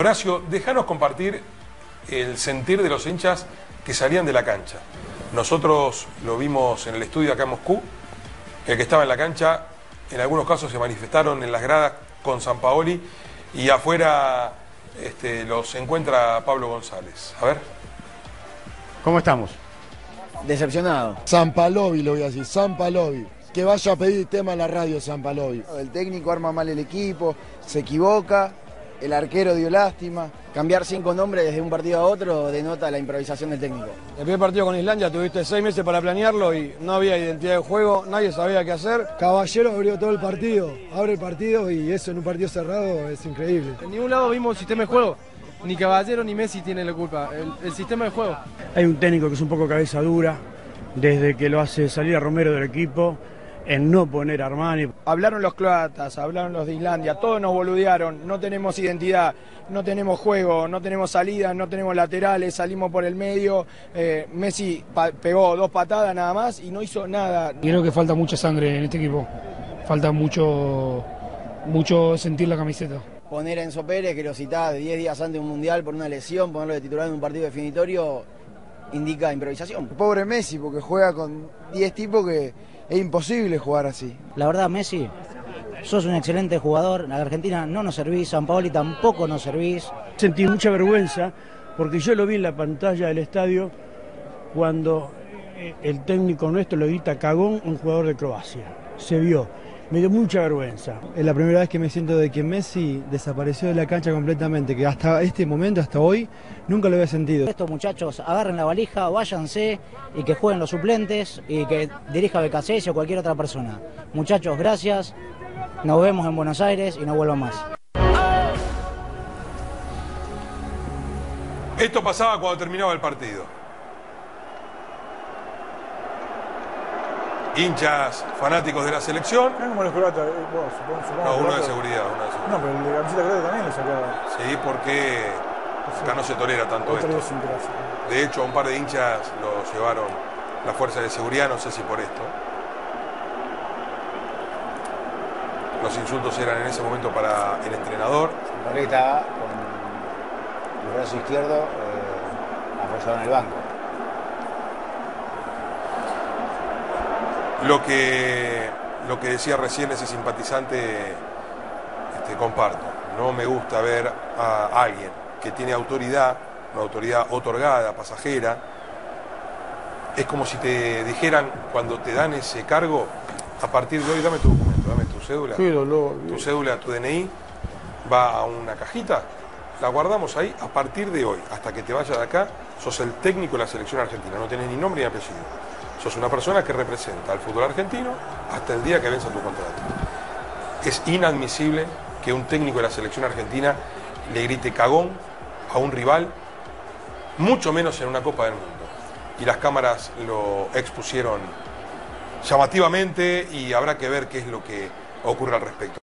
Horacio, déjanos compartir el sentir de los hinchas que salían de la cancha. Nosotros lo vimos en el estudio acá en Moscú. El que estaba en la cancha, en algunos casos se manifestaron en las gradas con San Paoli y afuera este, los encuentra Pablo González. A ver. ¿Cómo estamos? Decepcionado. San Palovi lo voy a decir, San Palovi. Que vaya a pedir tema en la radio San Palovi. El técnico arma mal el equipo, se equivoca, el arquero dio lástima. Cambiar cinco nombres desde un partido a otro denota la improvisación del técnico. El primer partido con Islandia tuviste seis meses para planearlo y no había identidad de juego, nadie sabía qué hacer. Caballero abrió todo el partido, abre el partido y eso en un partido cerrado es increíble. En ningún lado vimos un sistema de juego. Ni Caballero ni Messi tienen la culpa. El, el sistema de juego. Hay un técnico que es un poco cabeza dura, desde que lo hace salir a Romero del equipo, en no poner a Armani. Hablaron los croatas, hablaron los de Islandia, todos nos boludearon, no tenemos identidad, no tenemos juego, no tenemos salida, no tenemos laterales, salimos por el medio, eh, Messi pegó dos patadas nada más y no hizo nada. Creo que falta mucha sangre en este equipo, falta mucho, mucho sentir la camiseta. Poner a Enzo Pérez, que lo de 10 días antes de un mundial por una lesión, ponerlo de titular en un partido definitorio, indica improvisación. Pobre Messi, porque juega con 10 tipos que es imposible jugar así. La verdad, Messi, sos un excelente jugador. En Argentina no nos servís, San Paoli tampoco nos servís. Sentí mucha vergüenza porque yo lo vi en la pantalla del estadio cuando el técnico nuestro lo grita cagón un jugador de Croacia. Se vio me dio mucha vergüenza. Es la primera vez que me siento de que Messi desapareció de la cancha completamente, que hasta este momento, hasta hoy, nunca lo había sentido. Estos muchachos agarren la valija, váyanse y que jueguen los suplentes y que dirija BKC o cualquier otra persona. Muchachos, gracias. Nos vemos en Buenos Aires y no vuelvan más. Esto pasaba cuando terminaba el partido. Hinchas fanáticos de la selección. No como los croatas, eh, vos, supongo, supongo No, uno de seguridad, uno de seguridad. No, pero el de camiseta croata también lo sacaba. Sí, porque acá no se tolera tanto esto. De hecho, a un par de hinchas lo llevaron la fuerza de seguridad, no sé si por esto. Los insultos eran en ese momento para el entrenador. Estaba con el brazo izquierdo eh, apoyado en el banco. Lo que, lo que decía recién ese simpatizante, este, comparto. No me gusta ver a alguien que tiene autoridad, una autoridad otorgada, pasajera. Es como si te dijeran cuando te dan ese cargo, a partir de hoy dame tu documento, dame tu cédula, tu cédula, tu DNI, va a una cajita, la guardamos ahí a partir de hoy, hasta que te vayas de acá, sos el técnico de la selección argentina, no tenés ni nombre ni apellido. Sos una persona que representa al fútbol argentino hasta el día que venza tu contrato. Es inadmisible que un técnico de la selección argentina le grite cagón a un rival, mucho menos en una Copa del Mundo. Y las cámaras lo expusieron llamativamente y habrá que ver qué es lo que ocurre al respecto.